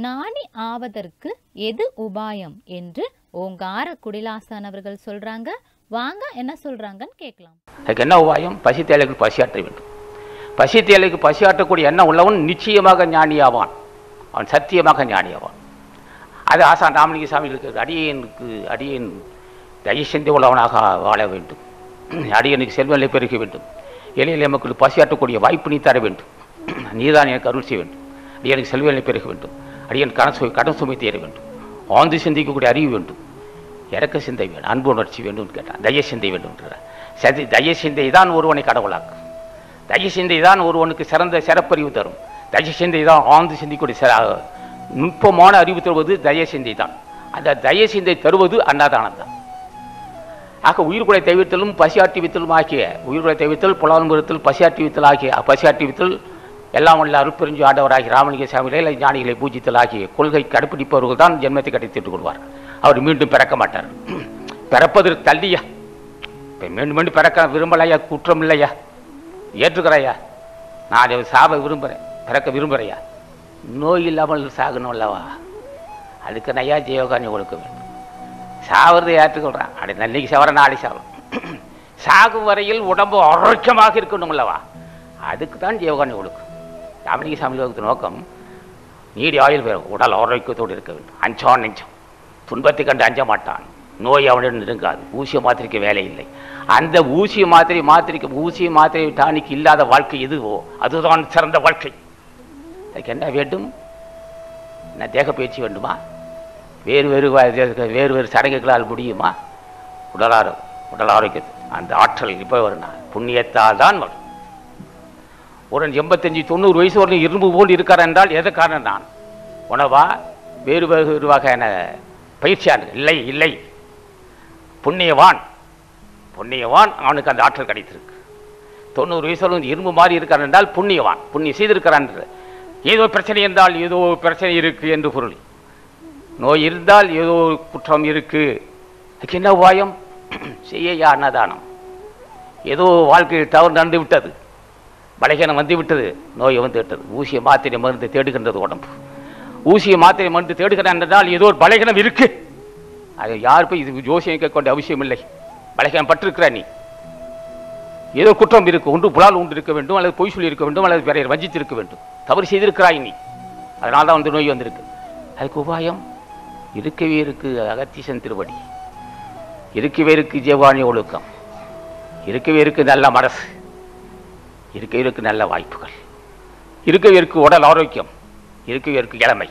ஞானி ஆவதற்கு எது உபாயம் என்று ஓங்கார குடிலாசான் அவர்கள் சொல்றாங்க. வாங்க என்ன சொல்றாங்கன்னு கேட்கலாம். அதுக்கு என்ன உபாயம்? பசி தேலைக்கு பசியாற்ற வேண்டும். பசி தேலைக்கு பசியாற்றக்கூடிய எண்ணம் உள்ளவன் நிச்சயமாக ஞானியாவான். அவன் சத்தியமாக ஞானியாவான். அது ஆசான் ராமலிங்க சாமிகளுக்கு அடியனுக்கு அடியன் தயசிந்தி உள்ளவனாக வாழ வேண்டும். அடியனுக்கு செல்வநிலை பெருக வேண்டும். எளிய மக்களுக்கு பசியாற்றக்கூடிய வாய்ப்பு நீ தர வேண்டும். நீதான் எனக்கு அருள் செய்ய வேண்டும். அடியனுக்கு செல்வநிலை பெருக வேண்டும். அடியன் கடன் கடன் சுமை தேர வேண்டும். ஆழ்ந்து சிந்திக்கக்கூடிய அறிவு வேண்டும். இறக்க சிந்தை வேண்டும் அன்பு உணர்ச்சி வேண்டும் கேட்டான். தய சிந்தை வேண்டும்ன்றார் சதி தய சிந்தை தான் ஒருவனை கடவுளாக்கும் தய சிந்தை தான் ஒருவனுக்கு சிறந்த சிறப்பறிவு தரும். தய சிந்தை தான் ஆழ்ந்து சிந்திக்கூடிய நுட்பமான அறிவு தருவது தய சிந்தை தான். அந்த தய சிந்தை தருவது அன்னதானம் தான். ஆக உயிர்குலை தெய்வத்திலும் பசியாட்டி வித்தலும் ஆகிய உயிர்குலை தெய்வத்தில் புலான்புரத்தில் பசியாட்டி வித்தல் ஆகிய பசியாட்டி வித்தல் எல்லாம் வல்ல அருட்பெருஞ்சு ஆண்டவராகி ராமலிங்க சாமிகளை ஞானிகளை பூஜித்தல் ஆகிய கொள்கை கடைப்பிடிப்பவர்கள் தான் ஜென்மத்தை திட்டு கொடுப்பார். அவர் மீண்டும் பிறக்க மாட்டார். பிறப்பதற்கு தள்ளியா? இப்போ மீண்டும் மீண்டும் பிறக்க விரும்பலையா? குற்றம் இல்லையா? ஏற்றுக்கிறாயா? நான் அதை சாப விரும்புகிறேன் பிறக்க விரும்புகிறையா நோய் இல்லாமல் சாகணும் அல்லவா? அதுக்கு நையா ஜீவகாணி கொடுக்க வேண்டும். சாவறதை ஏற்றுக்கொள்கிறான் அப்படி நன்னைக்கு சாவர நாளைக்கு சாவரம் சாகும் வரையில் உடம்பு ஆரோக்கியமாக இருக்கணும் அல்லவா? அதுக்கு தான் ஜீவகாணி கொடுக்கும். ராமலிங்க சாமி வகுத்து நோக்கம் நீடி ஆயுள் பெறும் உடல் ஆரோக்கியத்தோடு இருக்க வேண்டும். அஞ்சான் நெஞ்சம். துன்பத்தை கண்டு அஞ்ச மாட்டான். நோய் அவனிடம் நெருங்காது. ஊசிய மாத்திரைக்கு வேலை இல்லை. அந்த ஊசிய மாத்திரை மாத்திரைக்கு ஊசிய மாத்திரை டானிக்கு இல்லாத வாழ்க்கை எதுவோ அதுதான் சிறந்த வாழ்க்கை. அதுக்கு என்ன வேண்டும்? என்ன தேக பயிற்சி வேண்டுமா? வேறு வேறு வேறு வேறு சடங்குகளால் முடியுமா? உடலாரோ உடல் ஆரோக்கியம் அந்த ஆற்றல் இப்போ வரும்னா புண்ணியத்தால் தான் வரும். ஒரு எண்பத்தஞ்சு தொண்ணூறு வயசு வரைக்கும் இரும்பு போல் இருக்கார் என்றால் எது காரணம் நான் உணவா? வேறு வேறு வகையான பயிற்சியாளர்? இல்லை இல்லை. புண்ணியவான். புண்ணியவான் அவனுக்கு அந்த ஆற்றல் கிடைத்திருக்கு. தொண்ணூறு வயசு இரும்பு மாறி இருக்கார் என்றால் புண்ணியவான். புண்ணியம் செய்திருக்கிறான் ஏதோ பிரச்சனை என்றால் ஏதோ பிரச்சனை இருக்கு என்று பொருள். நோய் இருந்தால் ஏதோ குற்றம் இருக்கு. அதுக்கு என்ன உபாயம்? செய்ய அன்னதானம். ஏதோ வாழ்க்கையில் தவறு நடந்து விட்டது பலகீனம் வந்து விட்டது நோய் வந்து விட்டது ஊசியை மாத்திரை மருந்து தேடுகின்றது உடம்பு. ஊசியை மாத்திரை மருந்து தேடுகிறான் என்றால் ஏதோ ஒரு பலகீனம் இருக்கு. அது யார் போய் இது ஜோசியம் கேட்க வேண்டிய அவசியம் இல்லை. பலகீனம் பட்டிருக்கிற நீ. ஏதோ குற்றம் இருக்கு ஒன்று புலால் உண்டு இருக்க வேண்டும் அல்லது பொய் சொல்லி இருக்க வேண்டும் அல்லது வேற வஞ்சித்திருக்க வேண்டும். தவறு செய்திருக்கிறாய் நீ. அதனால தான் வந்து நோய் வந்திருக்கு. அதுக்கு உபாயம் இருக்கவே இருக்கு அகத்தீசன் திருவடி. இருக்கவே இருக்கு ஜெவானி ஒழுக்கம். இருக்கவே இருக்கு நல்ல மனசு. இருக்கையிற்கு நல்ல வாய்ப்புகள். இருக்கையிற்கு உடல் ஆரோக்கியம் இருக்கையிற்கு இளமை.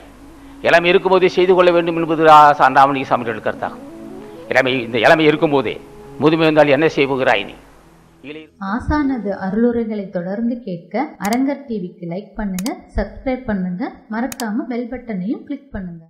இளமை இருக்கும்போதே செய்து கொள்ள வேண்டும் என்பது ராமலிங்க சாமியோட கருத்தாகும். இளமை இந்த இளமை இருக்கும்போதே முதுமை வந்தால் என்ன செய்வுகிறாய் நீ? ஆசானது அருளுரைகளை தொடர்ந்து கேட்க அரங்கர் டிவிக்கு லைக் பண்ணுங்க சப்ஸ்கிரைப் பண்ணுங்க. மறக்காம பெல் பட்டனையும் கிளிக் பண்ணுங்க.